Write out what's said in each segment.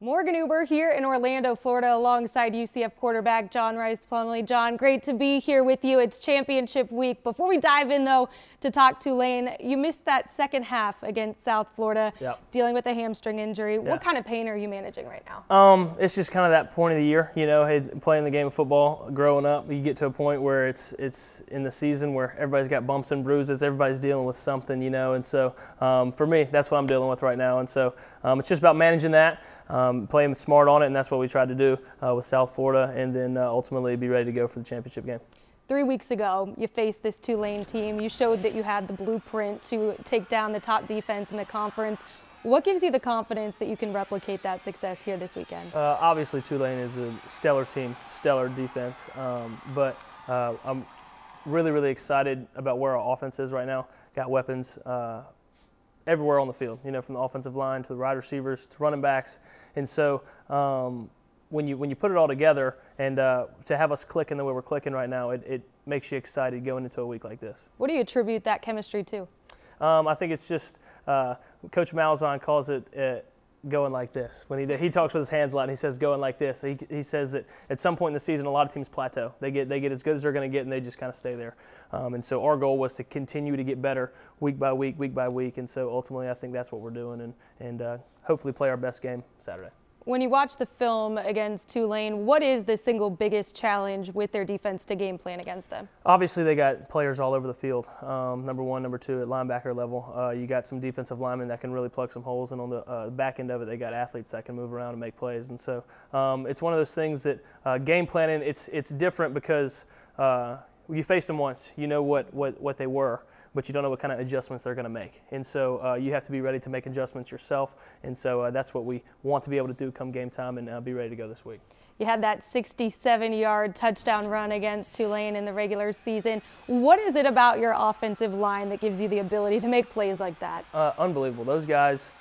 Morgan Uber here in Orlando, Florida, alongside UCF quarterback John Rhys Plumlee. John, great to be here with you. It's championship week. Before we dive in, though, to talk Tulane, you missed that second half against South Florida, yep. dealing with a hamstring injury. Yeah. What kind of pain are you managing right now? Um, it's just kind of that point of the year, you know, hey, playing the game of football, growing up, you get to a point where it's it's in the season where everybody's got bumps and bruises, everybody's dealing with something, you know, and so um, for me, that's what I'm dealing with right now, and so um, it's just about managing that um, playing smart on it, and that's what we tried to do uh, with South Florida, and then uh, ultimately be ready to go for the championship game. Three weeks ago, you faced this Tulane team. You showed that you had the blueprint to take down the top defense in the conference. What gives you the confidence that you can replicate that success here this weekend? Uh, obviously, Tulane is a stellar team, stellar defense, um, but uh, I'm really, really excited about where our offense is right now. Got weapons. Uh, everywhere on the field, you know, from the offensive line to the wide receivers to running backs. And so um, when, you, when you put it all together and uh, to have us clicking the way we're clicking right now, it, it makes you excited going into a week like this. What do you attribute that chemistry to? Um, I think it's just uh, Coach Malzahn calls it uh, going like this. When he, he talks with his hands a lot, and he says going like this. He, he says that at some point in the season, a lot of teams plateau. They get they get as good as they're going to get, and they just kind of stay there. Um, and so our goal was to continue to get better week by week, week by week. And so ultimately, I think that's what we're doing, and and uh, hopefully play our best game Saturday. When you watch the film against Tulane, what is the single biggest challenge with their defense to game plan against them? Obviously, they got players all over the field. Um, number one, number two at linebacker level. Uh, you got some defensive linemen that can really plug some holes, and on the uh, back end of it, they got athletes that can move around and make plays. And so um, it's one of those things that uh, game planning it's it's different because uh, you faced them once, you know what what what they were but you don't know what kind of adjustments they're going to make. And so uh, you have to be ready to make adjustments yourself. And so uh, that's what we want to be able to do come game time and uh, be ready to go this week. You had that 67 yard touchdown run against Tulane in the regular season. What is it about your offensive line that gives you the ability to make plays like that? Uh, unbelievable. Those guys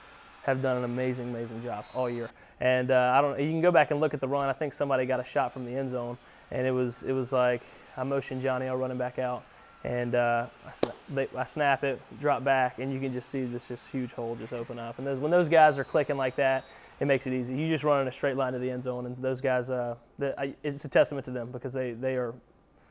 have done an amazing, amazing job all year. And uh, I don't. You can go back and look at the run. I think somebody got a shot from the end zone, and it was it was like I motioned Johnny, I'll running back out, and uh, I, snap, they, I, snap it, drop back, and you can just see this just huge hole just open up. And those, when those guys are clicking like that, it makes it easy. You just run in a straight line to the end zone, and those guys, uh, I, it's a testament to them because they, they are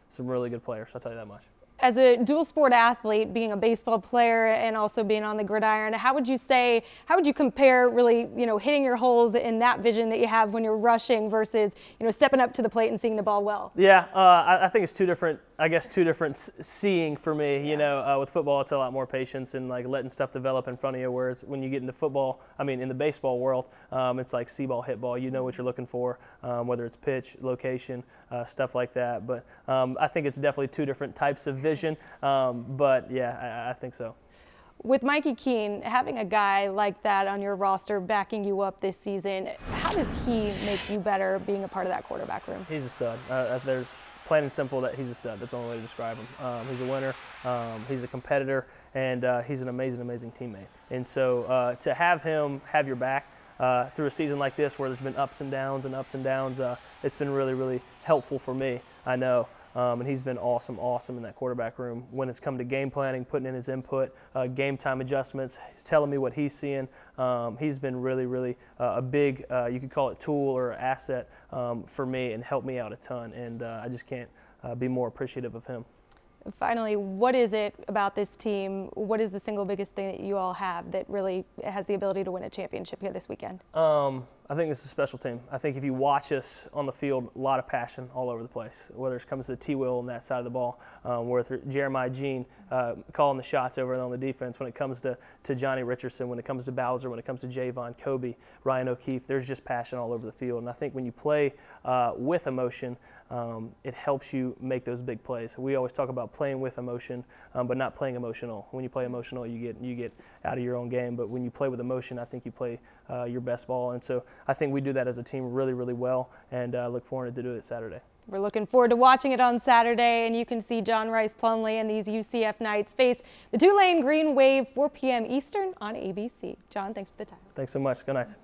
some really good players. I'll tell you that much. As a dual sport athlete, being a baseball player and also being on the gridiron, how would you say, how would you compare really, you know, hitting your holes in that vision that you have when you're rushing versus, you know, stepping up to the plate and seeing the ball well? Yeah, uh, I, I think it's two different I guess two different seeing for me. Yeah. You know, uh, with football, it's a lot more patience and like letting stuff develop in front of you. Whereas when you get into football, I mean, in the baseball world, um, it's like see ball, hit ball. You know what you're looking for, um, whether it's pitch, location, uh, stuff like that. But um, I think it's definitely two different types of vision. Um, but yeah, I, I think so. With Mikey Keene, having a guy like that on your roster backing you up this season, how does he make you better being a part of that quarterback room? He's a stud. Uh, uh there's plain and simple that he's a stud. That's the only way to describe him. Um, he's a winner. Um, he's a competitor, and uh, he's an amazing, amazing teammate. And so uh, to have him have your back uh, through a season like this, where there's been ups and downs and ups and downs, uh, it's been really, really helpful for me. I know. Um, and he's been awesome, awesome in that quarterback room when it's come to game planning, putting in his input, uh, game time adjustments. He's telling me what he's seeing. Um, he's been really, really uh, a big, uh, you could call it tool or asset um, for me and helped me out a ton. And uh, I just can't uh, be more appreciative of him. Finally, what is it about this team? What is the single biggest thing that you all have that really has the ability to win a championship here this weekend? Um, I think this is a special team. I think if you watch us on the field, a lot of passion all over the place, whether it comes to T. Will on that side of the ball, um, whether Jeremiah Jean uh, calling the shots over on the defense, when it comes to, to Johnny Richardson, when it comes to Bowser, when it comes to Javon, Kobe, Ryan O'Keefe, there's just passion all over the field. And I think when you play uh, with emotion, um, it helps you make those big plays. We always talk about playing with emotion, um, but not playing emotional. When you play emotional, you get you get out of your own game. But when you play with emotion, I think you play uh, your best ball. And so I think we do that as a team really, really well, and uh, look forward to do it Saturday. We're looking forward to watching it on Saturday, and you can see John Rhys Plumlee and these UCF Knights face the Tulane Green Wave 4 p.m. Eastern on ABC. John, thanks for the time. Thanks so much. Good night.